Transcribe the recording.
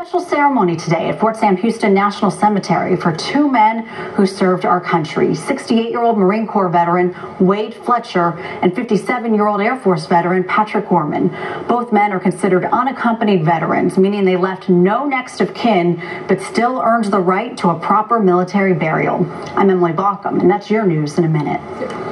Special ceremony today at Fort Sam Houston National Cemetery for two men who served our country 68 year old Marine Corps veteran Wade Fletcher and 57 year old Air Force veteran Patrick Gorman. Both men are considered unaccompanied veterans, meaning they left no next of kin but still earned the right to a proper military burial. I'm Emily Baucom, and that's your news in a minute.